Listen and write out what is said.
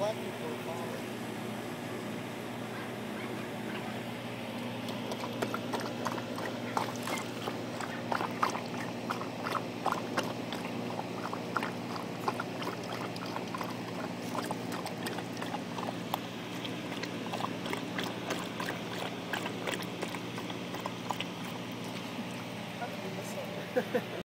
lucky for a follow. Ha ha.